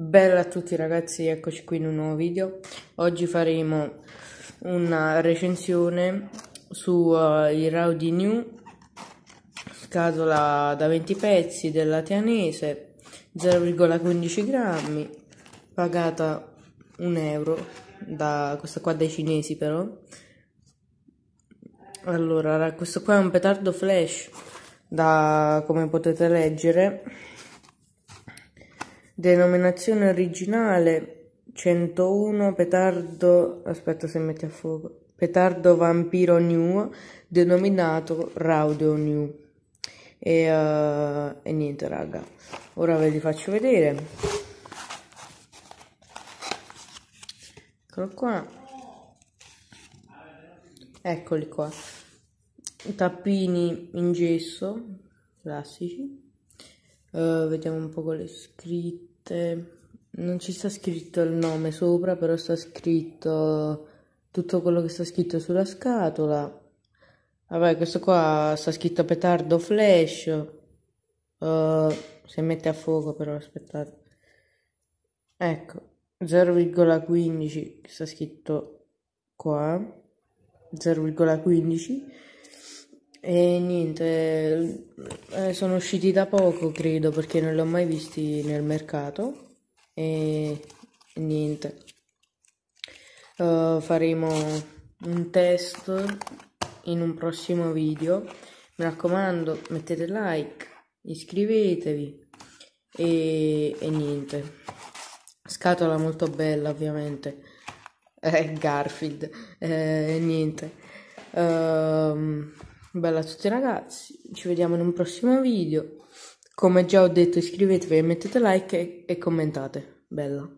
Bella a tutti ragazzi, eccoci qui in un nuovo video. Oggi faremo una recensione su uh, il Rowdy New, scatola da 20 pezzi della Tianese, 0,15 grammi, pagata un euro, da questa qua dai cinesi però. Allora, questo qua è un petardo flash, da come potete leggere Denominazione originale 101 petardo, aspetta se metti a fuoco, petardo vampiro new, denominato Raudio new. E, uh, e niente raga, ora ve li faccio vedere. Eccolo qua. Eccoli qua. Tappini in gesso, classici. Uh, vediamo un po' le scritte non ci sta scritto il nome sopra, però sta scritto tutto quello che sta scritto sulla scatola. Vabbè, questo qua sta scritto petardo flash. Uh, se mette a fuoco però, aspettate. Ecco, 0,15 sta scritto qua. 0,15 e niente, eh, sono usciti da poco credo perché non li ho mai visti nel mercato e niente. Uh, faremo un test in un prossimo video. Mi raccomando, mettete like, iscrivetevi e, e niente. Scatola molto bella ovviamente. Eh, Garfield. Eh, niente. Uh, Bella a tutti ragazzi, ci vediamo in un prossimo video. Come già ho detto iscrivetevi mettete like e, e commentate. Bella.